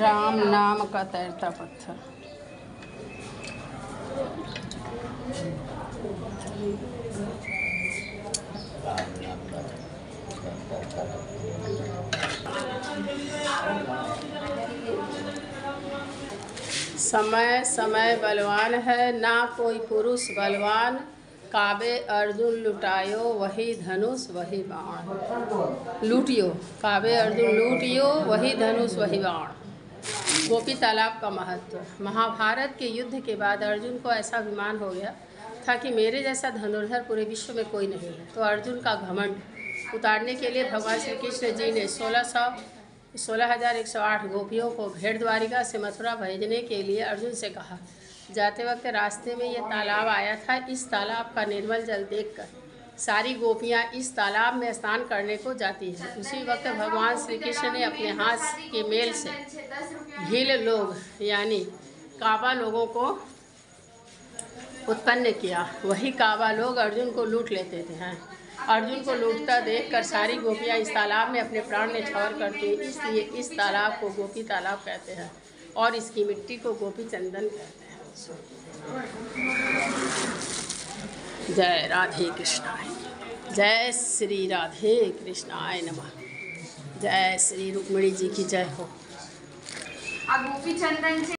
राम नाम का तैरता पत्थर। समय समय बलवान है, ना कोई पुरुष बलवान। काबे अर्जुन लुटायो, वही धनुष, वही बाण। लूटियो, काबे अर्जुन लूटियो, वही धनुष, वही बाण। गोपी तालाब का महत्व। महाभारत के युद्ध के बाद अर्जुन को ऐसा अभिमान हो गया था कि मेरे जैसा धनुर्धर पूरे विश्व में कोई नहीं है। तो अर्जुन का घमंड, उतारने के लिए भगवान श्री कृष्ण जी ने सोलह सौ, सोलह हज़ार एक सौ आठ गोपियों को भेड़ द्वारिका से मथुरा भेजने के लिए अर्जुन से कहा, जाते वक्त रास्ते में ये तालाब आया था, इस तालाब का निर्मल जल देखकर सारी गोपियाँ इस तालाब में स्नान करने को जाती हैं। उसी वक्त भगवान श्री कृष्ण ने अपने हाथ के मेल से भील लोग, यानी काबा लोगों को उत्पन्न किया। वही काबा लोग अर्जुन को लूट लेते थे, हैं। अर्जुन को लूटता देखकर सारी गोपियाँ इस तालाब में अपने प्राण निछावर करती हैं, इसलिए इस तालाब को गोपी तालाब कहते हैं और इसकी मिट्टी को गोपी चंदन कहते हैं। जय राधे कृष्णाय जय श्री राधे कृष्णाय नमः। जय श्री रुक्मणी जी की जय हो। गोपी चंदन